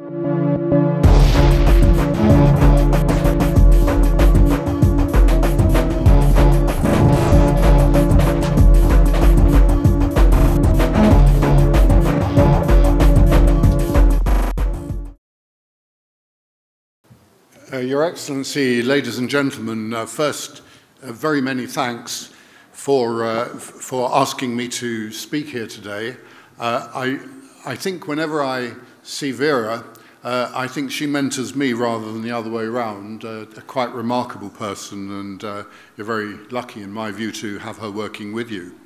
Uh, Your Excellency, ladies and gentlemen, uh, first, uh, very many thanks for, uh, for asking me to speak here today. Uh, I, I think whenever I see Vera, uh, I think she mentors me rather than the other way around. a quite remarkable person, and you're very lucky, in my view, to have her working with you.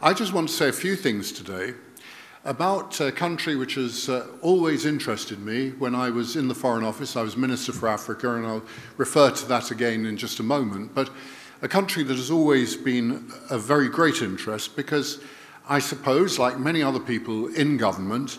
I just want to say a few things today about a country which has uh, always interested me. When I was in the Foreign Office, I was Minister for Africa, and I'll refer to that again in just a moment. But a country that has always been of very great interest because I suppose, like many other people in government,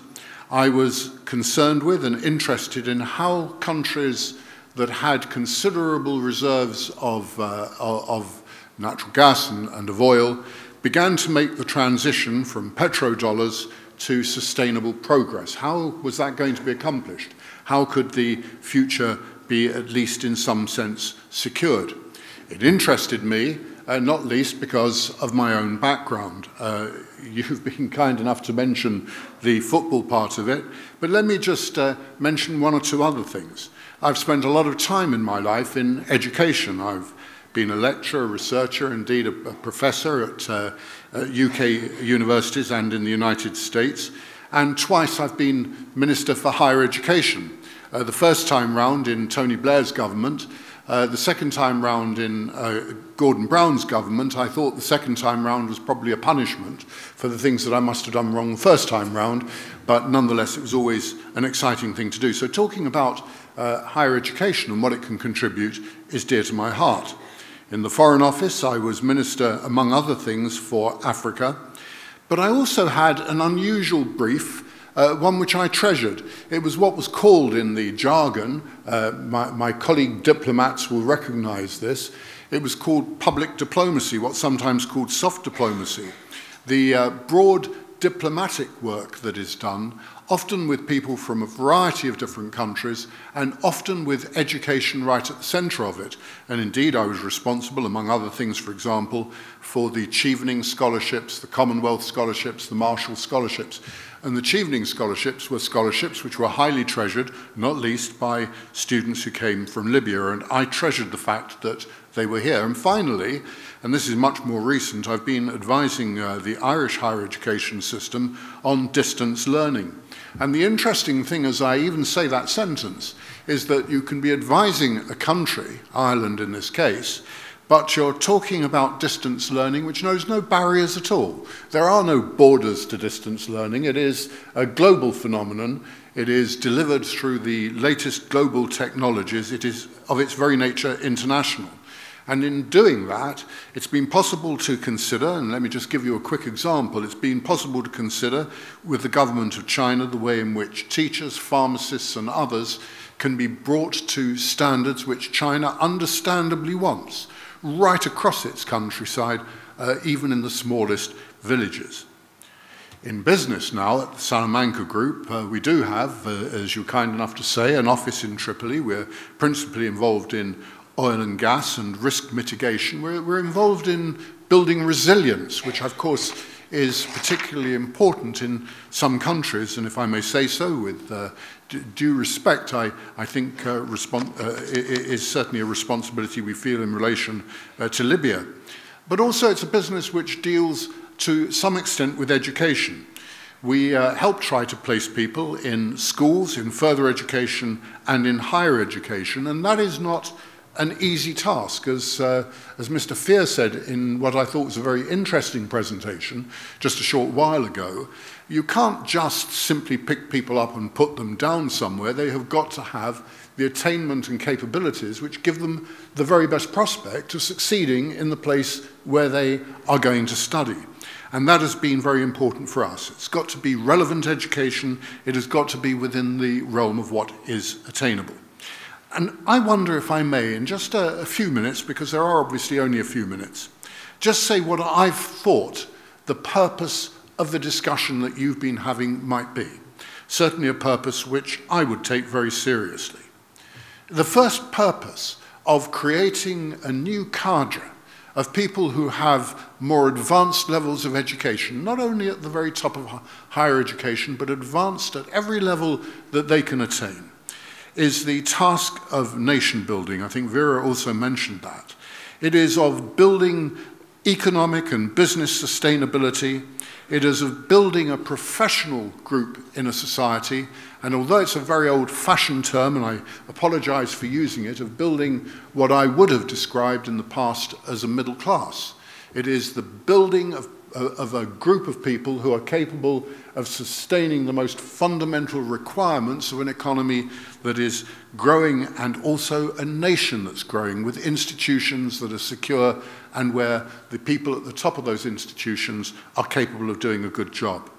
I was concerned with and interested in how countries that had considerable reserves of, uh, of natural gas and, and of oil began to make the transition from petrodollars to sustainable progress. How was that going to be accomplished? How could the future be, at least in some sense, secured? It interested me, uh, not least because of my own background. Uh, you've been kind enough to mention the football part of it, but let me just uh, mention one or two other things. I've spent a lot of time in my life in education. I've been a lecturer, a researcher, indeed a, a professor at uh, UK uh, universities and in the United States. And twice I've been Minister for Higher Education. Uh, the first time round in Tony Blair's government, uh, the second time round in uh, Gordon Brown's government, I thought the second time round was probably a punishment for the things that I must have done wrong the first time round, but nonetheless it was always an exciting thing to do. So talking about uh, higher education and what it can contribute is dear to my heart. In the Foreign Office, I was Minister, among other things, for Africa. But I also had an unusual brief, uh, one which I treasured. It was what was called in the jargon, uh, my, my colleague diplomats will recognize this, it was called public diplomacy, what's sometimes called soft diplomacy. The uh, broad diplomatic work that is done often with people from a variety of different countries, and often with education right at the centre of it. And indeed, I was responsible, among other things, for example, for the Chevening Scholarships, the Commonwealth Scholarships, the Marshall Scholarships. And the Chevening Scholarships were scholarships which were highly treasured, not least by students who came from Libya. And I treasured the fact that they were here. And finally, and this is much more recent, I've been advising uh, the Irish higher education system on distance learning. And the interesting thing, as I even say that sentence, is that you can be advising a country, Ireland in this case, but you're talking about distance learning which knows no barriers at all. There are no borders to distance learning. It is a global phenomenon. It is delivered through the latest global technologies. It is of its very nature international. And in doing that, it's been possible to consider, and let me just give you a quick example, it's been possible to consider with the government of China the way in which teachers, pharmacists and others can be brought to standards which China understandably wants, right across its countryside, uh, even in the smallest villages. In business now at the Salamanca Group, uh, we do have, uh, as you're kind enough to say, an office in Tripoli. We're principally involved in oil and gas and risk mitigation. We're, we're involved in building resilience, which of course is particularly important in some countries, and if I may say so, with uh, due respect, I, I think uh, uh, is certainly a responsibility we feel in relation uh, to Libya. But also it's a business which deals to some extent with education. We uh, help try to place people in schools, in further education, and in higher education, and that is not an easy task. As, uh, as Mr. Fear said in what I thought was a very interesting presentation just a short while ago, you can't just simply pick people up and put them down somewhere. They have got to have the attainment and capabilities which give them the very best prospect of succeeding in the place where they are going to study. And that has been very important for us. It's got to be relevant education. It has got to be within the realm of what is attainable. And I wonder if I may, in just a, a few minutes, because there are obviously only a few minutes, just say what I've thought the purpose of the discussion that you've been having might be. certainly a purpose which I would take very seriously. The first purpose of creating a new cadre of people who have more advanced levels of education, not only at the very top of higher education, but advanced at every level that they can attain, is the task of nation building. I think Vera also mentioned that. It is of building economic and business sustainability. It is of building a professional group in a society and although it's a very old fashioned term, and I apologize for using it, of building what I would have described in the past as a middle class. It is the building of, of a group of people who are capable of sustaining the most fundamental requirements of an economy that is growing and also a nation that's growing with institutions that are secure and where the people at the top of those institutions are capable of doing a good job.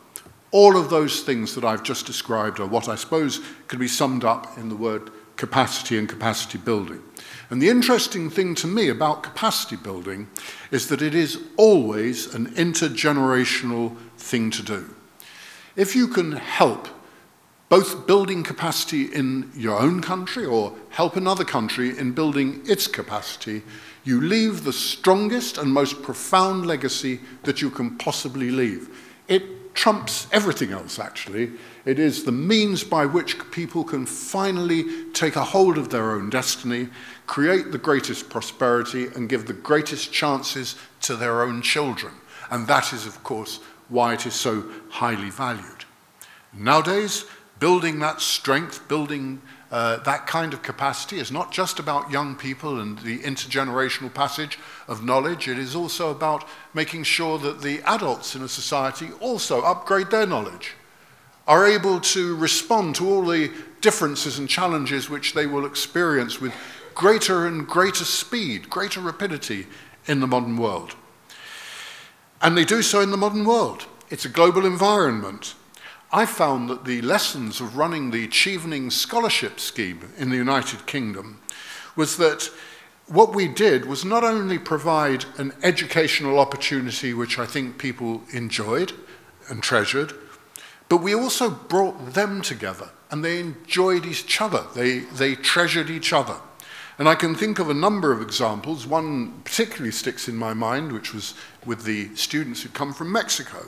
All of those things that I've just described are what I suppose could be summed up in the word capacity and capacity building. And the interesting thing to me about capacity building is that it is always an intergenerational thing to do. If you can help both building capacity in your own country or help another country in building its capacity, you leave the strongest and most profound legacy that you can possibly leave. It trumps everything else, actually. It is the means by which people can finally take a hold of their own destiny, create the greatest prosperity, and give the greatest chances to their own children. And that is, of course, why it is so highly valued. Nowadays, building that strength, building uh, that kind of capacity is not just about young people and the intergenerational passage of knowledge, it is also about making sure that the adults in a society also upgrade their knowledge, are able to respond to all the differences and challenges which they will experience with greater and greater speed, greater rapidity in the modern world. And they do so in the modern world. It's a global environment. I found that the lessons of running the Chevening Scholarship Scheme in the United Kingdom was that what we did was not only provide an educational opportunity which I think people enjoyed and treasured, but we also brought them together and they enjoyed each other. They, they treasured each other. And I can think of a number of examples. One particularly sticks in my mind, which was with the students who come from Mexico,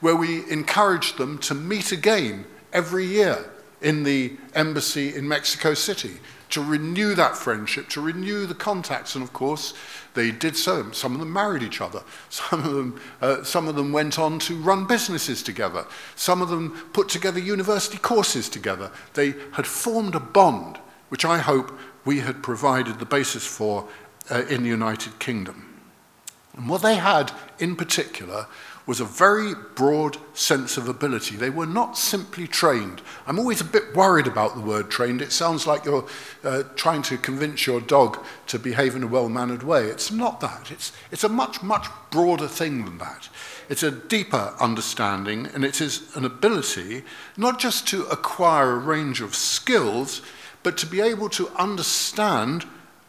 where we encouraged them to meet again every year in the embassy in Mexico City to renew that friendship, to renew the contacts. And of course, they did so. Some of them married each other. Some of them, uh, some of them went on to run businesses together. Some of them put together university courses together. They had formed a bond, which I hope we had provided the basis for uh, in the United Kingdom. And what they had in particular was a very broad sense of ability. They were not simply trained. I'm always a bit worried about the word trained. It sounds like you're uh, trying to convince your dog to behave in a well-mannered way. It's not that. It's, it's a much, much broader thing than that. It's a deeper understanding, and it is an ability not just to acquire a range of skills, but to be able to understand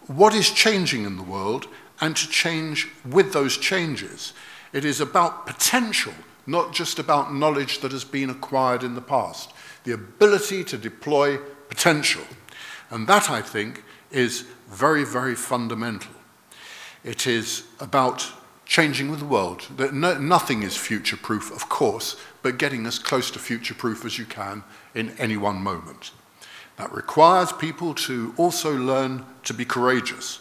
what is changing in the world and to change with those changes. It is about potential, not just about knowledge that has been acquired in the past. The ability to deploy potential. And that, I think, is very, very fundamental. It is about changing with the world. No, nothing is future-proof, of course, but getting as close to future-proof as you can in any one moment. That requires people to also learn to be courageous.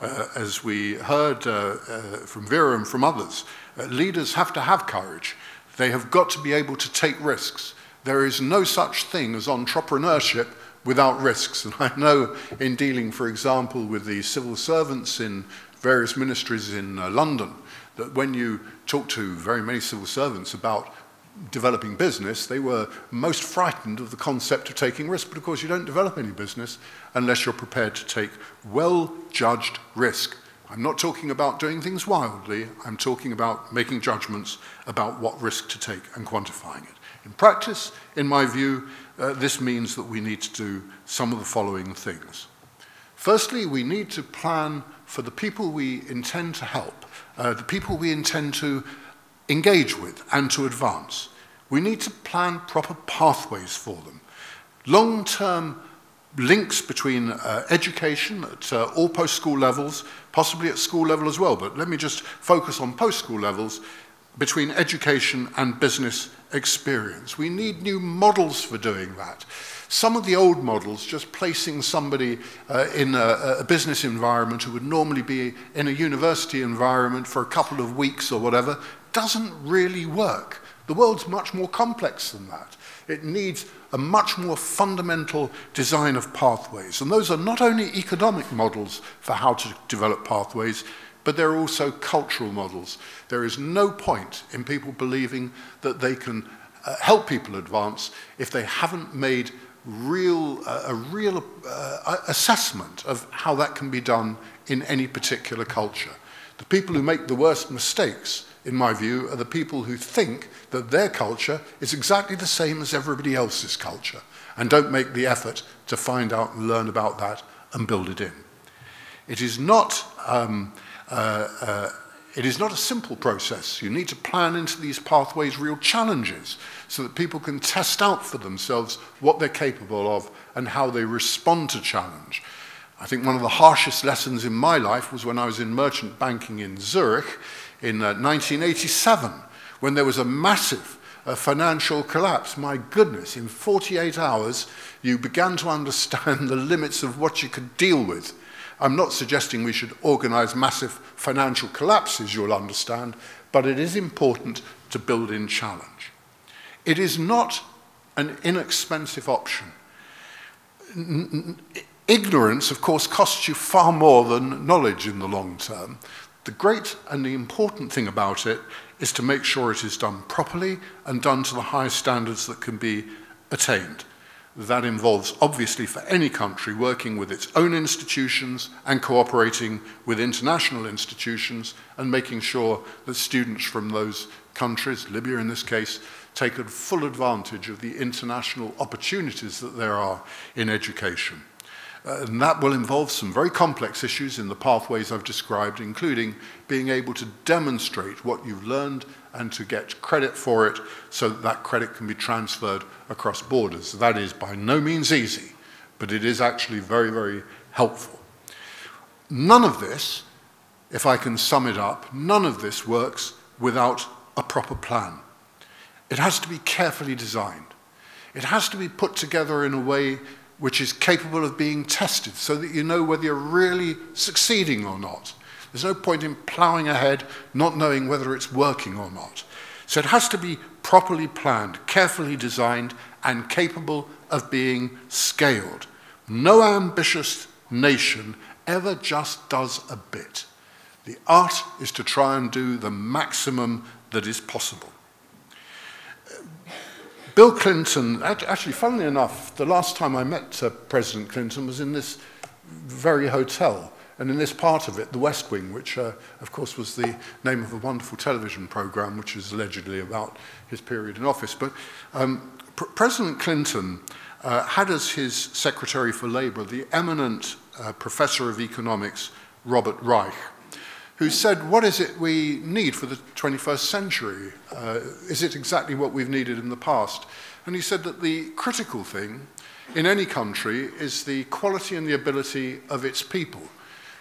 Uh, as we heard uh, uh, from Vera and from others, uh, leaders have to have courage. They have got to be able to take risks. There is no such thing as entrepreneurship without risks. And I know in dealing, for example, with the civil servants in various ministries in uh, London, that when you talk to very many civil servants about developing business, they were most frightened of the concept of taking risk. But of course, you don't develop any business unless you're prepared to take well-judged risk. I'm not talking about doing things wildly, I'm talking about making judgments about what risk to take and quantifying it. In practice, in my view, uh, this means that we need to do some of the following things. Firstly, we need to plan for the people we intend to help, uh, the people we intend to engage with and to advance. We need to plan proper pathways for them. Long-term links between uh, education at uh, all post-school levels, possibly at school level as well, but let me just focus on post-school levels, between education and business experience. We need new models for doing that. Some of the old models, just placing somebody uh, in a, a business environment who would normally be in a university environment for a couple of weeks or whatever, doesn't really work. The world's much more complex than that. It needs a much more fundamental design of pathways. And those are not only economic models for how to develop pathways, but they're also cultural models. There is no point in people believing that they can uh, help people advance if they haven't made real, uh, a real uh, assessment of how that can be done in any particular culture. The people who make the worst mistakes, in my view, are the people who think that their culture is exactly the same as everybody else's culture and don't make the effort to find out and learn about that and build it in. It is not, um, uh, uh, it is not a simple process. You need to plan into these pathways real challenges so that people can test out for themselves what they're capable of and how they respond to challenge. I think one of the harshest lessons in my life was when I was in merchant banking in Zurich in uh, 1987, when there was a massive uh, financial collapse. My goodness, in 48 hours, you began to understand the limits of what you could deal with. I'm not suggesting we should organize massive financial collapses, you'll understand, but it is important to build in challenge. It is not an inexpensive option. Ignorance, of course, costs you far more than knowledge in the long term. The great and the important thing about it is to make sure it is done properly and done to the highest standards that can be attained. That involves, obviously, for any country, working with its own institutions and cooperating with international institutions and making sure that students from those countries, Libya in this case, take full advantage of the international opportunities that there are in education. Uh, and that will involve some very complex issues in the pathways I've described, including being able to demonstrate what you've learned and to get credit for it so that that credit can be transferred across borders. That is by no means easy, but it is actually very, very helpful. None of this, if I can sum it up, none of this works without a proper plan. It has to be carefully designed. It has to be put together in a way which is capable of being tested so that you know whether you're really succeeding or not. There's no point in ploughing ahead not knowing whether it's working or not. So it has to be properly planned, carefully designed, and capable of being scaled. No ambitious nation ever just does a bit. The art is to try and do the maximum that is possible. Bill Clinton, actually, funnily enough, the last time I met uh, President Clinton was in this very hotel. And in this part of it, the West Wing, which, uh, of course, was the name of a wonderful television program, which is allegedly about his period in office. But um, Pr President Clinton uh, had as his Secretary for Labor the eminent uh, professor of economics, Robert Reich who said, what is it we need for the 21st century? Uh, is it exactly what we've needed in the past? And he said that the critical thing in any country is the quality and the ability of its people.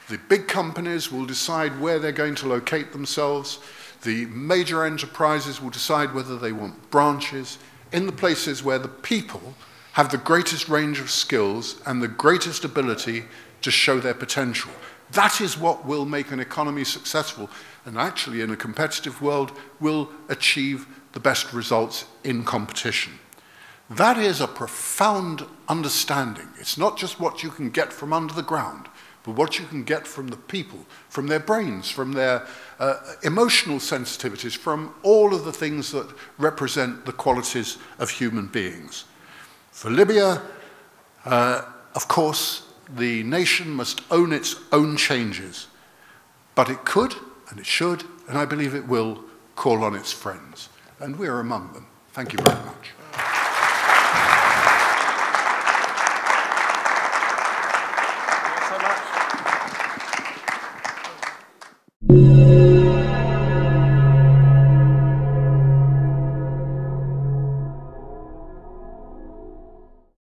The big companies will decide where they're going to locate themselves. The major enterprises will decide whether they want branches in the places where the people have the greatest range of skills and the greatest ability to show their potential. That is what will make an economy successful and actually in a competitive world will achieve the best results in competition. That is a profound understanding. It's not just what you can get from under the ground, but what you can get from the people, from their brains, from their uh, emotional sensitivities, from all of the things that represent the qualities of human beings. For Libya, uh, of course, the nation must own its own changes. But it could, and it should, and I believe it will, call on its friends. And we're among them. Thank you very much. Thank you so much.